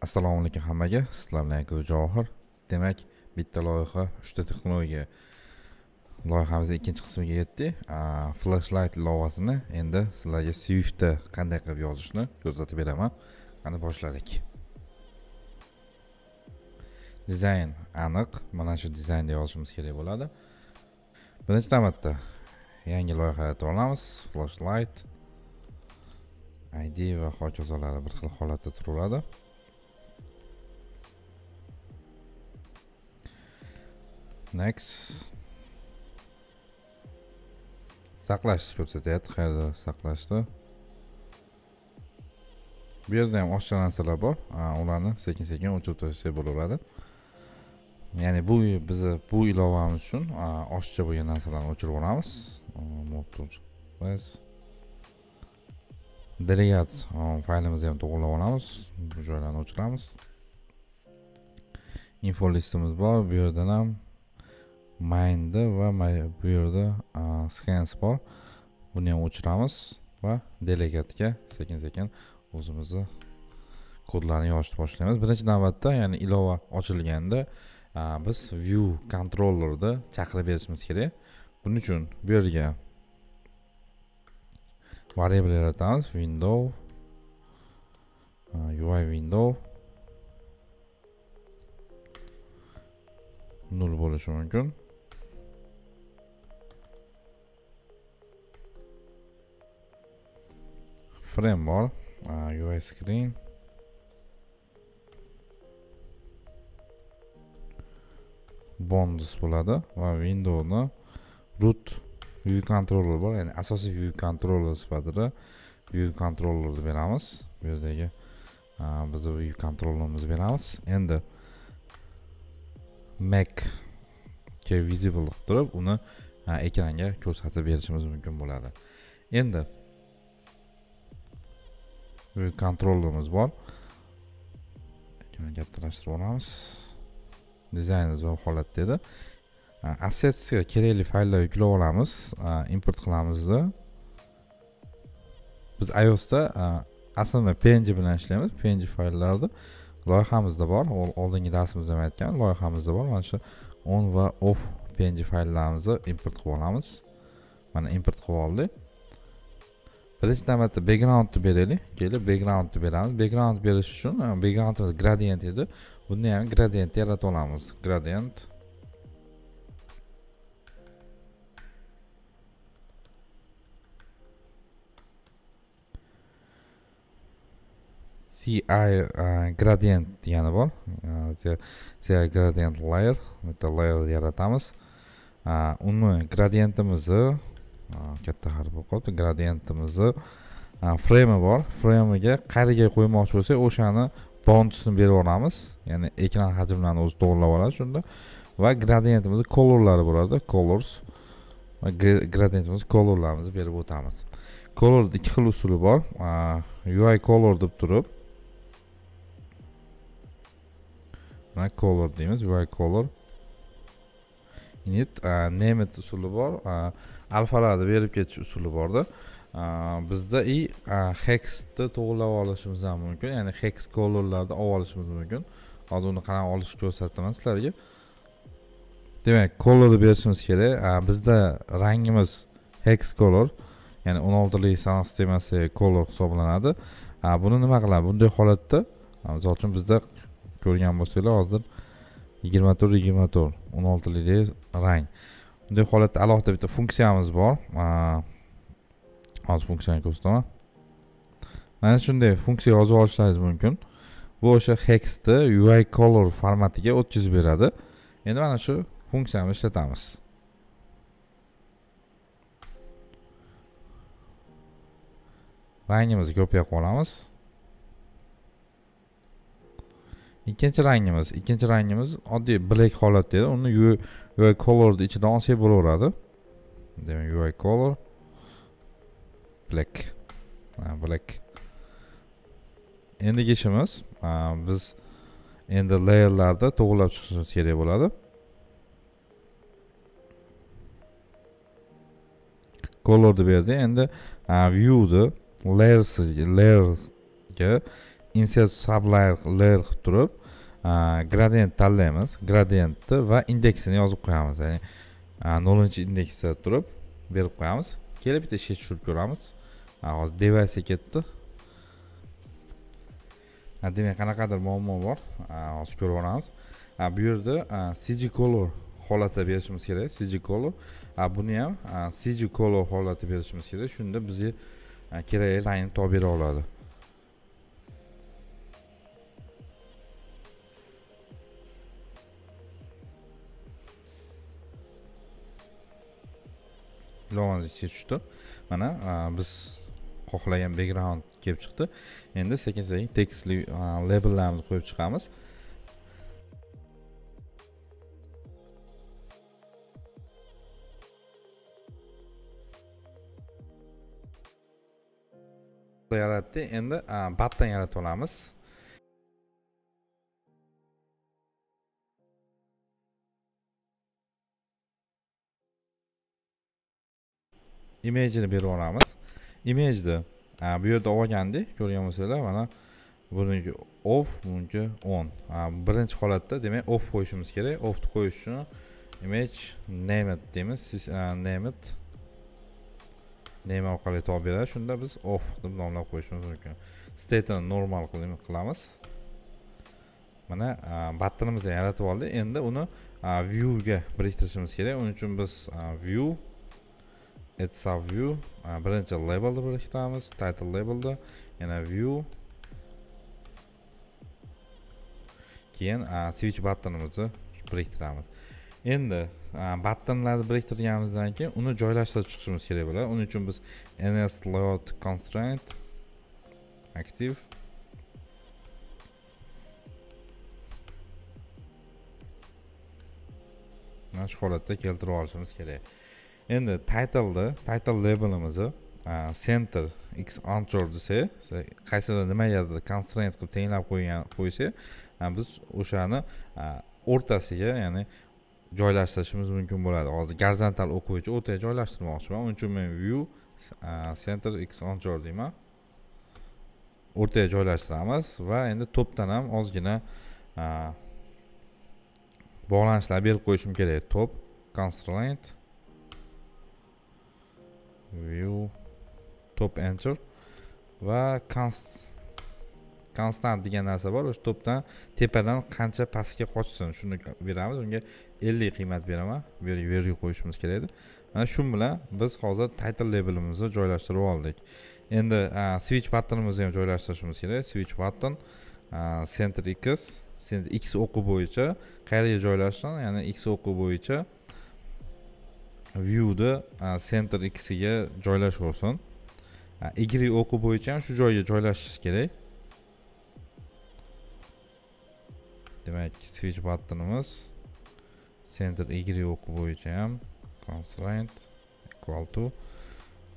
assalomu alaykum hammaga. Sizlar bilan aka demak bitta loyiha uchta texnologiya loyihamizni ikkinchi qismiga yetdik flashlight ilovasini endi sizlarga swiftda qanday qilib yozishni ko'rsatib beraman. Qani boshladik. Dizayn aniq. Mana shu dizaynda yozishimiz kerak bo'ladi. Birinchi navbatda yangi loyiha yaratib olamiz. Flashlight id va hokazolari bir xil holatda turaveradi next. Saqlash ko'rsatyapti qayerda saqlashni bu yerda ham oshiqcha narsalar bor. Ularni sekin sekin o'chirib tashlasak bo'laveradi ya'ni bu bizni bu ilovamiz uchun oshcha bo'lgan narsalarni o'chirib yuboramiz delegat faylimizni ham to'g'irlab olamiz. Bu joylarni o'chiramiz. Info listimiz bor. Bu yerdan ham mindni va bu yerda scans bor buni ham o'chiramiz va delegatga sekin sekin o'zimizni kodlarni yozishni boshlaymiz birinchi navbatda ya'ni ilova ochilganda biz view controllerni chaqirib berishimiz kerak buning uchun bu yerga variable yaratamiz window ui window. Nol bo'lishi mumkin frame bor ui screen bonus bo'ladi. Va windowni root view controller bor. Ya'ni asosiy view controller sifatida view controllerni beramiz. Bu yerdagi ah, bizni view controllerimizni beramiz. Endi mac ga visible qilib turib uni ah, ekranga ko'rsatib berishimiz mumkin bo'ladi. Endi kontrolimiz bor. Kattalashtirib olamiz? Dizayn va holatda edi. Assetsga kerakli fayllar yuklab olamiz. Import qilamizda. Biz iosda aslida png bilan ishlaymiz. Png fayllarni loyihamizda bor. Oldingi darsimizda ham aytgan loyihamizda bor. Mana shu on va off png fayllarimizni import qilib olamiz. Mana import qilib oldik. Birinchi navbatda backgroundni beraylik kelib backgroundni beramiz background berish uchun backgroundimiz gradient edi bunda ham gradient yaratib olamiz gradient. Ci uh, gradient degani bor uh, ci gradient layer. Bitta layer yaratamiz uni uh, gradientimizni katta harf o'qib gradientimizni frame bor. Frame'iga qayerga qo'ymoqchi bo'lsak o'shani boundsini berib yuboramiz ya'ni ekran hajmlarini o'zi to'g'irlab oladi shunda. Va gradientimizni colorlari bo'ladi. Colors va gradientimiz colorlarimizni berib o'tamiz. Colorni ikki xil usuli bor. Ui color deb turib. Mana color deymiz. Ui color init nemet usuli bor alfalarni berib ketish usuli borda. Bizda i hexni to'g'irlab olishimiz ham mumkin ya'ni hex colorlarni olib olishimiz mumkin. Hozir uni qanaqa olishni ko'rsataman sizlarga? Demak colorni berishimiz kerak. Bizda rangimiz hex color ya'ni o'n oltilik sanoq sistemasi color hisoblanadi buni nima qiladi? Bunday holatda misol uchun bizda ko'rgan bo'lsanglar hozir yigirma to'rt yigirma to'rt o'n oltilik rang. Bunday holatda alohida bitta funksiyamiz bor. Hozir funksiyani ko'rsataman. Mana shunday funksiya yozib olishlaringiz mumkin. Bu o'sha hexni ui color formatiga o'tkazib beradi. Endi mana shu funksiyani ishlatamiz. Rangimizni ko'payib olamiz. Ikkinchi rangimiz ikkinchi rangimiz oddiy black holatda edi uni ui colorni ichidan olsak bo'laveradi. Demak ui color black. Black. Endigi ishimiz biz endi layerlarni to'g'irlab chiqishimiz kerak bo'ladi. Colorni berdi. Endi viewni layers layersga insert sub layer qilib turib gradient tanlaymiz. Gradientni va indeksini yozib qo'yamiz. Ya'ni nollinchi indeksda turib berib qo'yamiz. Kelib bitta ishga tushirib ko'ramiz. Hozir devaysga ketdi. Demak qanaqadir muammo bor. Hozir ko'rib olamiz. Bu yerda cg color holati berishimiz kerak. Cg color. Buni ham cg color holati berishimiz kerak. Shunda bizga kerakli rangni topib bera oladi. Ilovamiz ichiga tushdi. Mana biz xohlagan background kelib chiqdi. Endi sekin sekin tekstli labellarimizni qo'yib chiqamiz. Yaratdi. Endi battan yaratib olamiz. Imajini berib olamiz imajni bu yerda olgandik ko'rgan bo'lsanglar mana buniki off buniki on. Birinchi holatda demak off qo'yishimiz kerak. Offni qo'yish uchun image name it deymiz. Siz name it name orqali topib beradi. Shunda biz off deb nomlab qo'yishimiz mumkin. State'ini normal qilamiz. Mana battinimizni yaratib oldik endi uni viewga biriktirishimiz kerak. Uning uchun biz view add sub view. Birinchi labelni biriktiramiz title labelda yana view. Keyin ah, switch buttonimizni eh? biriktiramiz ah, endi buttonlarni biriktirganimizdan keyin uni joylashtirib chiqishimiz kerak bo'ladi. Uning uchun biz ns layout constraint active. Mana shu holatda keltirib olishimiz kerak. Endi titleni title labelimizni center x anchor desa qaysidir nimagadir constraint qilib tenglab qo'ygan qo'ysak biz o'shani o'rtasiga ya'ni joylashtirishimiz mumkin bo'ladi. Hozir gorizontal o'q bo'yicha o'rtaga joylashtirmoqchiman. Uning uchun men view center x anchor deyman. O'rtaga joylashtiramiz va endi topdan ham ozgina bog'lanishlar berib qo'yishim kerak. Top constraint view top enter va const konstant degan narsa bor. O'sha topdan tepadan qancha pastga qochsin shuni beramiz. Unga ellik qiymat beraman. Bu qo'yishimiz kerak edi. Mana shu bilan biz hozir title labelimizni joylashtirib oldik. Endi switch buttonimizni ham joylashtirishimiz kerak. Switch button center x x o'qi bo'yicha qayerga joylashsin? Ya'ni x o'qi bo'yicha viewni e, center x'iga joylashversin y e, o'qi bo'yicha ham shu joyga joylashish kerak. Demak switch buttonimiz center y o'qi bo'yicha ham constraint equal to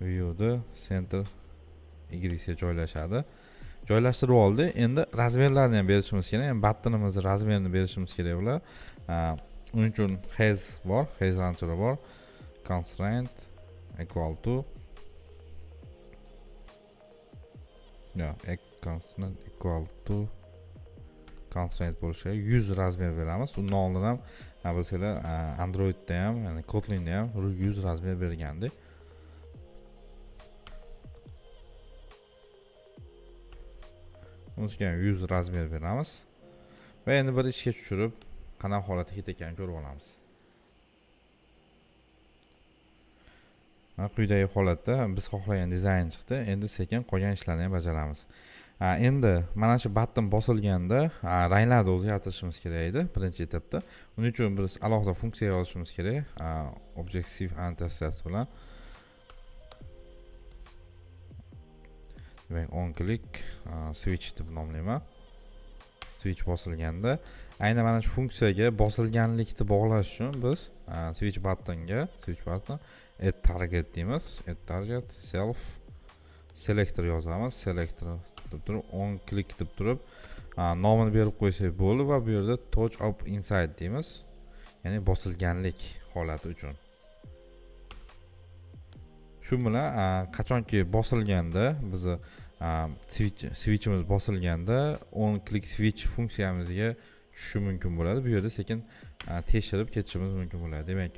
viewni center igrisiga joylashadi. Joylashtirib oldi. Endi razmerlarni ham berishimiz kerak. Yani battonimizni razmerini berishimiz kerak bular. E, uning uchun hez bor hez answeri bor. Constraint equal to yo constraint equal to constraint bo'lishi kerak yuz razmer beramiz. Undan oldin ham bilsanglar androidda ham ya'ni kotlinda ham yuz razmer bergandik. Unga ham yuz razmer beramiz. Va endi bir ishga tushirib qanaqa holatda ketayotganini ko'rib olamiz. Quyidagi holatda biz xohlagan dizayn chiqdi. Endi sekin qolgan ishlarni ham bajaramiz. Endi mana shu batton bosilganda ranglarni o'zgartirishimiz kerak edi birinchi etapda. Uning uchun biz alohida funksiya yozishimiz kerak objektiv annotatsiyasi bilan. Demak on click switch deb nomlayman. Switch bosilganda aynan mana shu funksiyaga bosilganlikni bog'lash uchun biz switch buttonga switch button add target deymiz. Add target self selector yozamiz. Selector deb turib on click deb turib nomini berib qo'ysak bo'ldi va bu yerda touch up inside deymiz. Ya'ni bosilganlik holati uchun. Shu bilan qachonki bosilganda bizni switch switchimiz bosilganda on click switch funksiyamizga tushishi mumkin bo'ladi. Bu yerda sekin tekshirib ketishimiz mumkin bo'ladi. Demak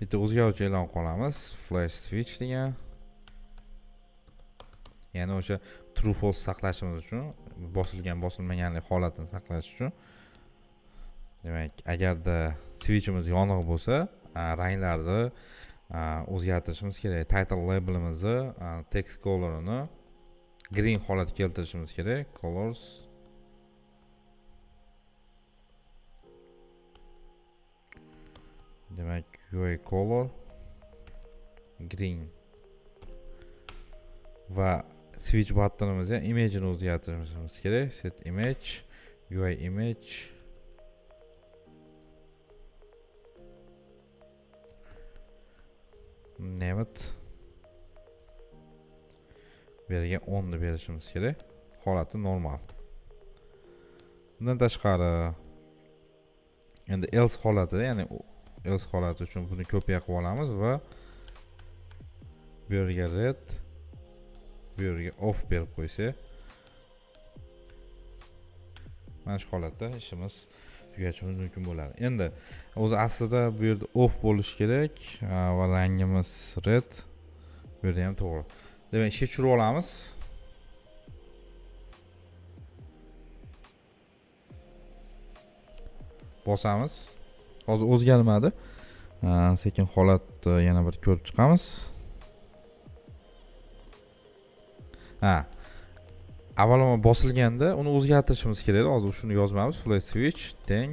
bitta o'zgaruvchi e'lon qilamiz. Flash switch degan. Ya'ni o'sha true false saqlashimiz uchun bosilgan bosilmaganlik holatini saqlash uchun. Demak agarda switchimiz yoniq bo'lsa ranglarni o'zgartirishimiz kerak. Title labelimizni text colorini green holatga keltirishimiz kerak. Colors. Demak UI color green. Va switch buttonimizga image'ini o'zgartirishimiz kerak. Set image UI image. Nevat it bu yerga 10 ni berishimiz kerak holati normal. Bundan tashqari endi else holati ya'ni else holati uchun buni kopiya qilib olamiz va bu yerga red bu yerga off berib qo'ysak mana shu holatda ishimiz tugatishimiz mumkin bo'ladi. Endi o'zi aslida bu yerda off bo'lishi kerak va rangimiz red. Bu yerda ham to'g'ri. Demak ishga tushirib olamiz. Bosamiz. Hozir o'zgarmadi. Sekin holatni e, yana bir ko'rib chiqamiz. Ha avvalambor bosilganda uni o'zgartirishimiz kerak hozir shuni yozmamiz. Flash switch teng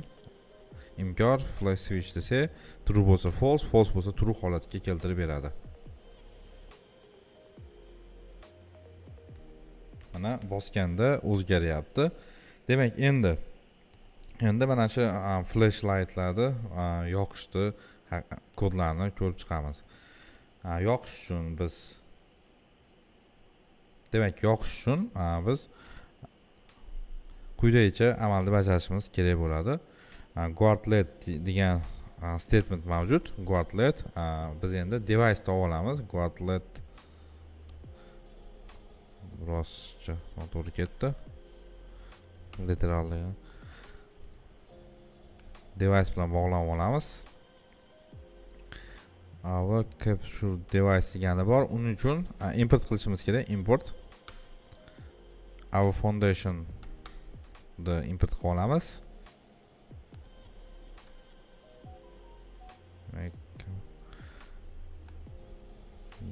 imkor flash switch desa true bo'lsa false false bo'lsa true holatga keltirib beradi. Mana bosganda o'zgaryapti. Demak endi endi mana shu flash lightlarni yoqishni kodlarini ko'rib chiqamiz. Yoqish uchun biz demak yoqish uchun biz quyidagicha amalni bajarishimiz kerak bo'ladi. Guardlet degan statement mavjud. Guardlet biz endi device olib olamiz. Guardlet birozcha noto'g'ri ketdi. Literalni device bilan bog'lanib olamiz. Va capture device degani bor. Uning uchun import qilishimiz kerak import. Our foundation import qilib olamiz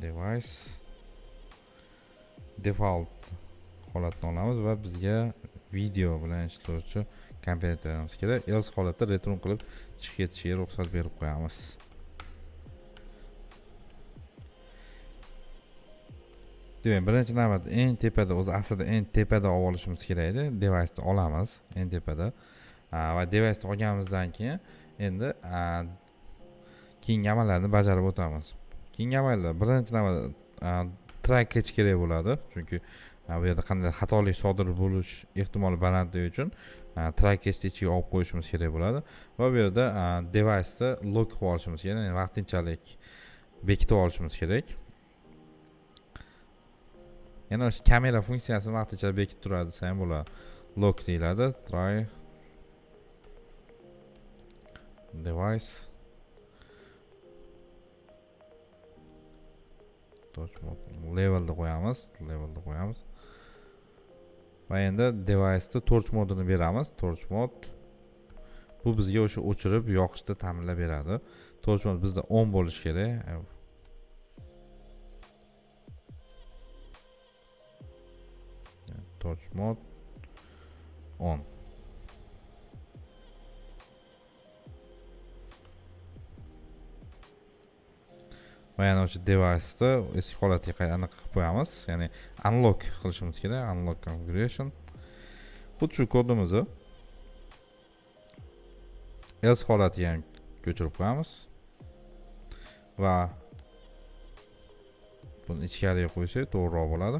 device. Default holatni olamiz va bizga video bilan ishlovchi kompyuterimiz kerak. Else holatda return qilib chiqib ketishiga ruxsat berib qo'yamiz. Demak birinchi navbatda eng tepada o'zi aslida eng tepada olib olishimiz kerak edi. Devaysni olamiz eng tepada. Va devaysni olganimizdan keyin endi keyingi amallarni bajarib o'tamiz. Keyingi amallar birinchi navbatda track qilish kerak bo'ladi. Chunki bu yerda qanday xatolik sodir bo'lish ehtimoli balandligi uchun track qilishni ichiga olib qo'yishimiz kerak bo'ladi. Va bu yerda device'ni lok qilib olishimiz kerak. Ya'ni vaqtinchalik bekitib olishimiz kerak. Yana o'sha kamera funksiyasi vaqtincha bekitib turadi desa ham bo'ladi. Lock deyiladi. Try device levelni qo'yamiz levelni qo'yamiz. Va endi device'ni torch modini beramiz. Torch mod bu bizga o'sha o'chirib yoqishni ta'minlab beradi. Torch mod bizda on bo'lishi kerak. Torch mod. On. Va yana o'sha devaysni eski holatiga anaqa qilib qo'yamiz ya'ni unlock qilishimiz kerak unlock configuration xuddi shu kodimizni else holatiga ham ko'chirib qo'yamiz va. Buni ichkariga qo'ysak to'g'riroq bo'ladi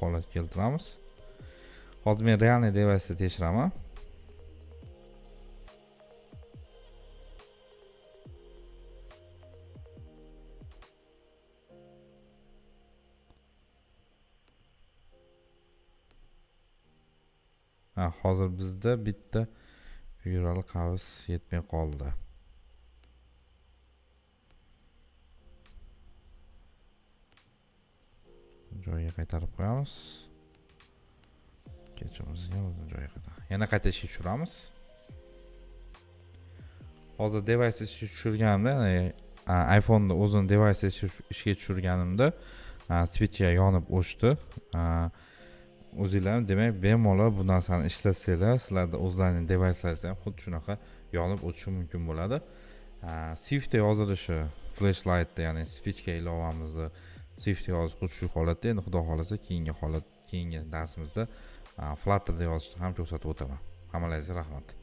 holatga keltiramiz hozir men realniy devaysni tekshiraman ah, ha hozir bizda bitta figurali qavs yetmay qoldi joyiga qaytarib qo'yamiz. Kechamizni o'zini joyiga qaytar yana qayta ishga tushiramiz. Hozir devays ishga tushirganimda ya'ni iphoneni o'zini devays ishga tushirganimda switchi yonib o'chdi. O'zinglar demak bemalol bu narsani ishlatsanglar sizlarni o'zlaringni devayslaringiz ham xuddi shunaqa yonib o'tishi mumkin bo'ladi. Swiftda yozilishi flashlightda ya'ni switchga ilovamizni swift yozish xuddi shu holatda. Endi xudo xohlasa keyingi holat keyingi darsimizda flutterda yozishni ham ko'rsatib o'taman. Hammalaringizga rahmat.